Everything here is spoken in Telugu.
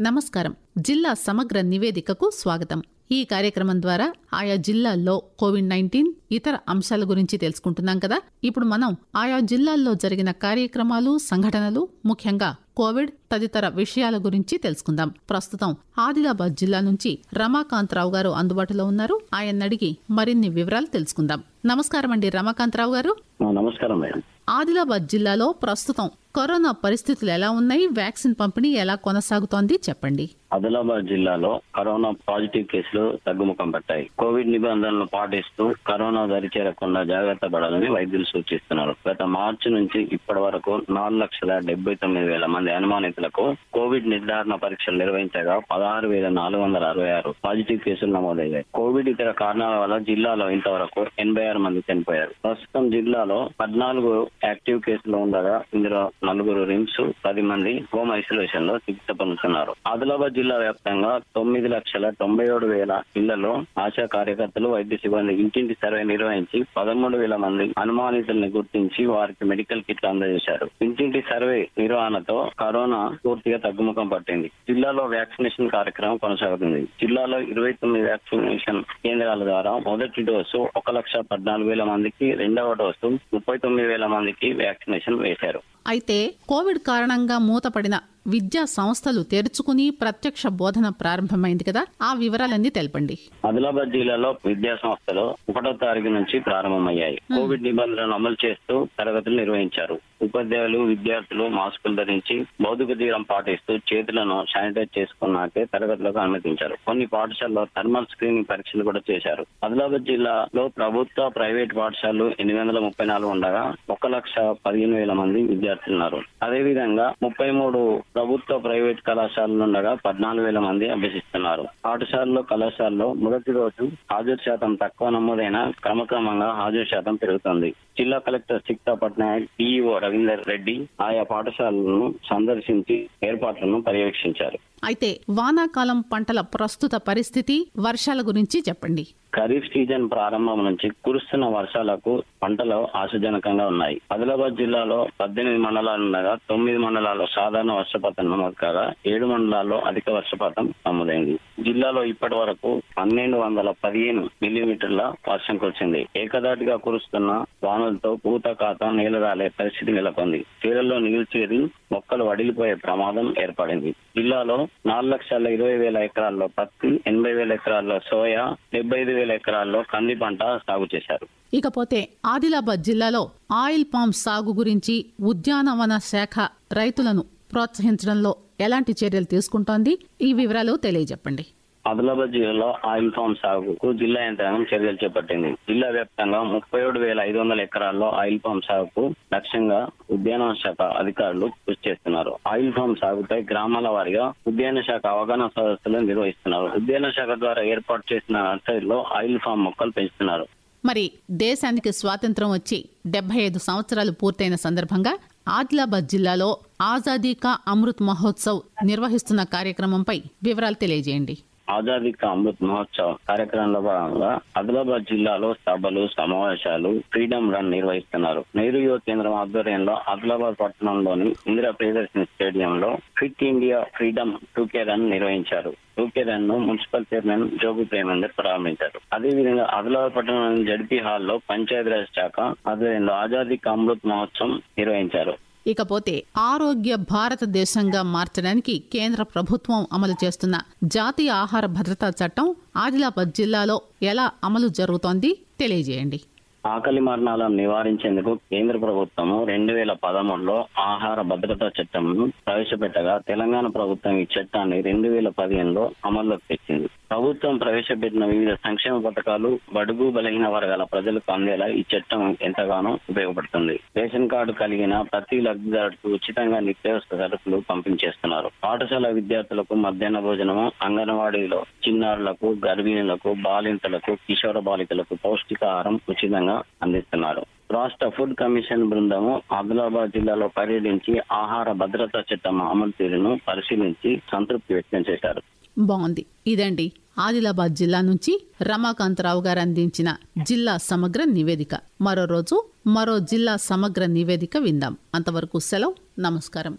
నమస్కారం. జిల్లా సమగ్ర నివేదికకు స్వాగతం. ఈ కార్యక్రమం ద్వారా ఆయా జిల్లాల్లో కోవిడ్ నైన్టీన్ ఇతర అంశాల గురించి తెలుసుకుంటున్నాం కదా? ఇప్పుడు మనం ఆయా జిల్లాల్లో జరిగిన కార్యక్రమాలు సంఘటనలు ముఖ్యంగా కోవిడ్ తదితర విషయాల గురించి తెలుసుకుందాం. ప్రస్తుతం ఆదిలాబాద్ జిల్లా నుంచి రమాకాంతరావు గారు అందుబాటులో ఉన్నారు. ఆయన అడిగి మరిన్ని వివరాలు తెలుసుకుందాం. నమస్కారం అండి రమాకాంతరావు గారు. నమస్కారం ఆదిలాబాద్ జిల్లాలో ప్రస్తుతం కరోనా పరిస్థితులు ఎలా ఉన్నాయి? వ్యాక్సిన్ పంపిణీ ఎలా కొనసాగుతోంది? చెప్పండి. ఆదిలాబాద్ జిల్లాలో కరోనా పాజిటివ్ కేసులు తగ్గుముఖం పట్టాయి. కోవిడ్ నిబంధనలు పాటిస్తూ కరోనా దరి చేరకుండా జాగ్రత్త పడాలని వైద్యులు సూచిస్తున్నారు. గత మార్చి నుంచి ఇప్పటి వరకు నాలుగు లక్షల డెబ్బై తొమ్మిది వేల మంది అనుమానితులకు కోవిడ్ నిర్ధారణ పరీక్షలు నిర్వహించగా పదహారు వేల నాలుగు వందల అరవై ఆరు పాజిటివ్ కేసులు నమోదయ్యాయి. కోవిడ్ ఇతర కారణాల వల్ల జిల్లాలో ఇంతవరకు ఎనభై ఆరు మంది చనిపోయారు. ప్రస్తుతం జిల్లాలో పద్నాలుగు యాక్టివ్ కేసులు ఉండగా ఇందులో నలుగురు రిమ్స్ పది మంది హోమ్ ఐసోలేషన్లో చికిత్స పొందుతున్నారు. ఆదిలాబాద్ జిల్లా వ్యాప్తంగా తొమ్మిది లక్షల తొంభై ఏడు వేల ఇళ్ళలో ఆశా కార్యకర్తలు వైద్య సిబ్బంది ఇంటింటి సర్వే నిర్వహించి పదమూడు వేల మంది అనుమానితుల్ని గుర్తించి వారికి మెడికల్ కిట్లు అందజేశారు. ఇంటింటి సర్వే నిర్వహణతో కరోనా పూర్తిగా తగ్గుముఖం పట్టింది. జిల్లాలో వ్యాక్సినేషన్ కార్యక్రమం కొనసాగుతుంది. జిల్లాలో ఇరవై తొమ్మిది వ్యాక్సినేషన్ కేంద్రాల ద్వారా మొదటి డోసు ఒక లక్ష పద్నాలుగు వేల మందికి రెండవ డోసు ముప్పై తొమ్మిది వేల మందికి వ్యాక్సినేషన్ వేశారు. అయితే కోవిడ్ కారణంగా మూతపడిన విద్యా సంస్థలు తెరుచుకుని ప్రత్యక్ష బోధన ప్రారంభమైంది కదా? ఆ వివరాలన్నీ తెలపండి. ఆదిలాబాద్ జిల్లాలో విద్యా సంస్థలు ఒకటో తారీఖు నుంచి ప్రారంభమయ్యాయి. కోవిడ్ నిబంధనలను అమలు చేస్తూ తరగతులు నిర్వహించారు. ఉపాధ్యాయులు విద్యార్థులు మాస్కులు ధరించి భౌతిక దూరం పాటిస్తూ చేతులను శానిటైజ్ చేసుకున్నాకే తరగతులకు అనుమతించారు. కొన్ని పాఠశాలలో థర్మల్ స్క్రీనింగ్ పరీక్షలు కూడా చేశారు. ఆదిలాబాద్ జిల్లాలో ప్రభుత్వ ప్రైవేట్ పాఠశాలలు ఎనిమిది వందల ముప్పై నాలుగు ఉండగా ఒక లక్ష పదిహేను వేల మంది విద్యార్థులు ఉన్నారు. అదేవిధంగా ముప్పై మూడు ప్రభుత్వ ప్రైవేట్ కళాశాలలు ఉండగా పద్నాలుగు వేల మంది అభ్యసిస్తున్నారు. పాఠశాలలో కళాశాలలో మొదటి రోజు హాజరు శాతం తక్కువ నమోదైన క్రమక్రమంగా హాజరు శాతం పెరుగుతుంది. జిల్లా కలెక్టర్ సిక్తా పట్నాయక్ డిఈఓ రవీందర్ రెడ్డి ఆయా పాఠశాలలను సందర్శించి ఏర్పాట్లను పర్యవేక్షించారు. అయితే వానాకాలం పంటల ప్రస్తుత పరిస్థితి వర్షాల గురించి చెప్పండి. ఖరీఫ్ సీజన్ ప్రారంభం నుంచి కురుస్తున్న వర్షాలకు పంటలు ఆశాజనకంగా ఉన్నాయి. ఆదిలాబాద్ జిల్లాలో పద్దెనిమిది మండలాలు ఉండగా తొమ్మిది మండలాల్లో సాధారణ వర్షపాతం నమోదు కాగా ఏడు మండలాల్లో అధిక వర్షపాతం నమోదైంది. జిల్లాలో ఇప్పటి వరకు పన్నెండు వందల పదిహేను మిల్లీమీటర్ల వర్షం కురిసింది. ఏకదాటిగా కురుస్తున్న వానలతో పూత కాత నీలరాలే పరిస్థితి నెలకొంది. తీరంలో నీరు చేరి మొక్కలు వడిలిపోయే ప్రమాదం ఏర్పడింది. జిల్లాలో నాలుగు లక్షల ఇరవై వేల ఎకరాల్లో పత్తి ఎనభై వేల ఎకరాల్లో సోయా డెబ్బై ఐదు వేల ఎకరాల్లో కంది పంట సాగు చేశారు. ఇకపోతే ఆదిలాబాద్ జిల్లాలో ఆయిల్ పామ్ సాగు గురించి ఉద్యానవన శాఖ రైతులను ప్రోత్సహించడంలో ఎలాంటి చర్యలు తీసుకుంటోంది? ఈ వివరాలు తెలియజెప్పండి. ఆదిలాబాద్ జిల్లాలో ఆయిల్ ఫామ్ సాగుకు జిల్లా యంత్రాంగం చర్యలు చేపట్టింది. జిల్లా వ్యాప్తంగా ముప్పై ఏడు వేల ఐదు వందల ఎకరాల్లో ఆయిల్ ఫామ్ సాగుకు లక్ష్యంగా ఉద్యానవన శాఖ అధికారులు కృషి చేస్తున్నారు. ఆయిల్ ఫామ్ సాగుపై గ్రామాల వారీగా ఉద్యాన శాఖ అవగాహన సదస్సులు నిర్వహిస్తున్నారు. ఉద్యాన శాఖ ద్వారా ఏర్పాటు చేసిన నర్సరీలో ఆయిల్ ఫామ్ మొక్కలు పెంచుతున్నారు. మరి దేశానికి స్వాతంత్రం వచ్చి డెబ్బై ఐదు సంవత్సరాలు పూర్తయిన సందర్భంగా ఆదిలాబాద్ జిల్లాలో ఆజాదీ కా అమృత్ మహోత్సవ్ నిర్వహిస్తున్న కార్యక్రమంపై వివరాలు తెలియజేయండి. ఆజాదీ కా అమృత్ మహోత్సవ్ కార్యక్రమంలో భాగంగా ఆదిలాబాద్ జిల్లాలో సభలు సమావేశాలు ఫ్రీడమ్ రన్ నిర్వహిస్తున్నారు. నెహ్రూ యువ కేంద్రం ఆధ్వర్యంలో ఆదిలాబాద్ పట్టణంలోని ఇందిరా ప్రియదర్శిని స్టేడియంలో fit India freedom two K run నిర్వహించారు. టూకే రన్ను మున్సిపల్ చైర్మన్ జోగు ప్రేమేందర్ ప్రారంభించారు. అదేవిధంగా ఆదిలాబాద్ పట్టణంలోని జడ్పీ హాల్లో పంచాయతీరాజ్ శాఖ ఆధ్వర్యంలో ఆజాదీ కా అమృత్ మహోత్సవం నిర్వహించారు. ఇకపోతే ఆరోగ్య భారతదేశంగా మార్చడానికి కేంద్ర ప్రభుత్వం అమలు చేస్తున్న జాతీయ ఆహార భద్రతా చట్టం ఆదిలాబాద్ జిల్లాలో ఎలా అమలు జరుగుతోంది తెలియజేయండి. ఆకలి మరణాలను నివారించేందుకు కేంద్ర ప్రభుత్వం రెండు వేల పదమూడులో ఆహార భద్రతా చట్టంను ప్రవేశపెట్టగా తెలంగాణ ప్రభుత్వం ఈ చట్టాన్ని రెండు వేల పదిహేనులో అమల్లోకి తెచ్చింది. ప్రభుత్వం ప్రవేశపెట్టిన వివిధ సంక్షేమ పథకాలు బడుగు బలహీన వర్గాల ప్రజలకు అందేలా ఈ చట్టం ఎంతగానో ఉపయోగపడుతుంది. రేషన్ కార్డు కలిగిన ప్రతి లబ్ధిదారుడికి ఉచితంగా నిత్యావసర సరుకులు పంపించేస్తున్నారు. పాఠశాల విద్యార్థులకు మధ్యాహ్న భోజనము అంగన్వాడీలో చిన్నారులకు గర్భిణులకు బాలింతలకు కిషోర బాలికలకు పౌష్టికాహారం ఉచితంగా అందిస్తున్నారు. రాష్ట్ర ఫుడ్ కమిషన్ బృందము ఆదిలాబాద్ జిల్లాలో పర్యటించి ఆహార భద్రతా చట్టం అమలు తీరును పరిశీలించి సంతృప్తి వ్యక్తం చేశారు. బాగుంది. ఇదండి ఆదిలాబాద్ జిల్లా నుంచి రమాకాంతరావు గారు అందించిన జిల్లా సమగ్ర నివేదిక. మరో రోజు మరో జిల్లా సమగ్ర నివేదిక విందాం. అంతవరకు సెలవు. నమస్కారం.